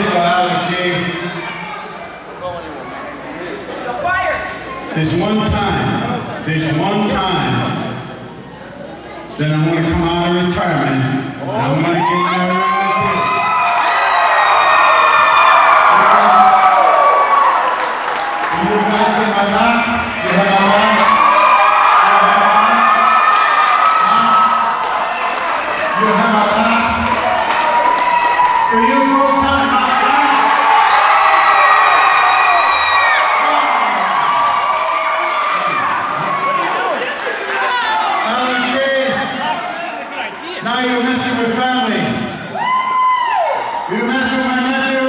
this. There's one time, there's one time that I'm going to come out of retirement and I'm going to get married Now you're messing with family. You're messing with my nephew.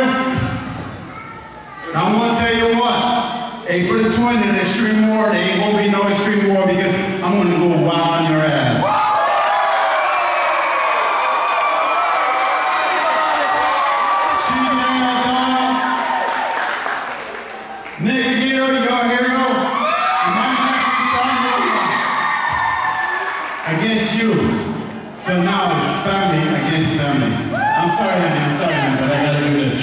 Now I'm gonna tell you what. April the 20th, extreme war. There ain't gonna be no extreme war because I'm gonna go wild on your ass. Now it's family against family. I'm sorry, honey, I'm sorry, honey, but I gotta do this.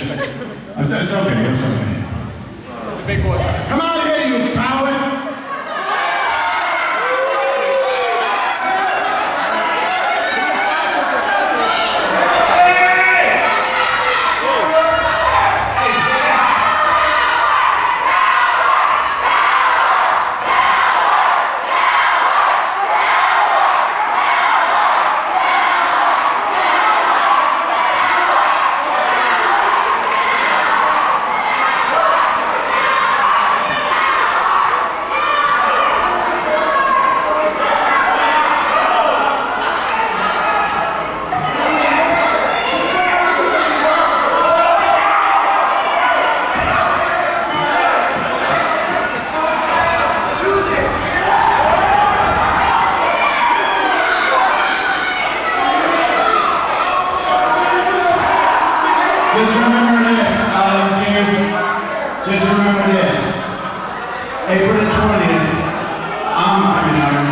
It's it's okay, it's okay. Big boy. Come out here, you coward! Just remember this, Alan Jim. Just remember this. April 20th, I'm coming out.